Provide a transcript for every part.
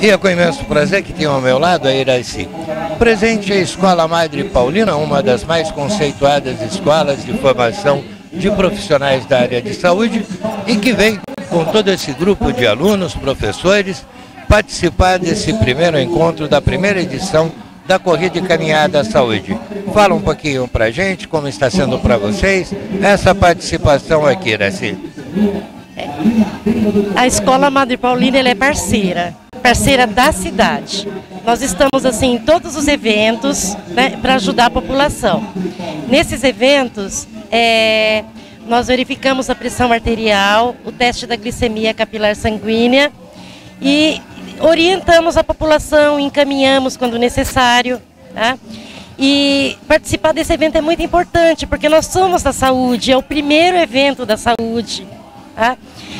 E é com imenso prazer que tenho ao meu lado a Iraci. Presente a Escola Madre Paulina, uma das mais conceituadas escolas de formação de profissionais da área de saúde e que vem com todo esse grupo de alunos, professores, participar desse primeiro encontro da primeira edição da Corrida e Caminhada à Saúde. Fala um pouquinho para a gente como está sendo para vocês essa participação aqui, Iraci. A Escola Madre Paulina é parceira, parceira da cidade. Nós estamos assim em todos os eventos né, para ajudar a população. Nesses eventos, é, nós verificamos a pressão arterial, o teste da glicemia capilar sanguínea e orientamos a população, encaminhamos quando necessário. Tá? E participar desse evento é muito importante, porque nós somos da saúde, é o primeiro evento da saúde. Tá?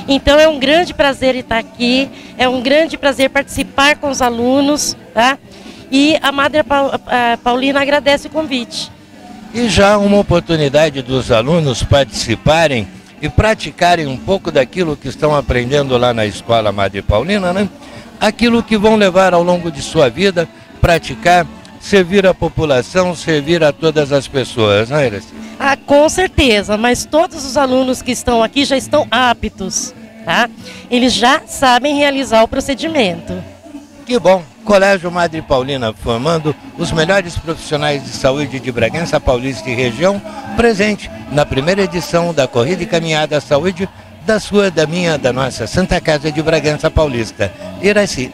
Então é um grande prazer estar aqui, é um grande prazer participar com os alunos, tá? E a Madre Paulina agradece o convite. E já uma oportunidade dos alunos participarem e praticarem um pouco daquilo que estão aprendendo lá na Escola Madre Paulina, né? Aquilo que vão levar ao longo de sua vida, praticar, servir a população, servir a todas as pessoas, não é, Iraci? Ah, com certeza, mas todos os alunos que estão aqui já estão aptos, tá? Eles já sabem realizar o procedimento. Que bom! Colégio Madre Paulina formando os melhores profissionais de saúde de Bragança Paulista e região, presente na primeira edição da Corrida e Caminhada à Saúde da sua, da minha, da nossa Santa Casa de Bragança Paulista. Iraci.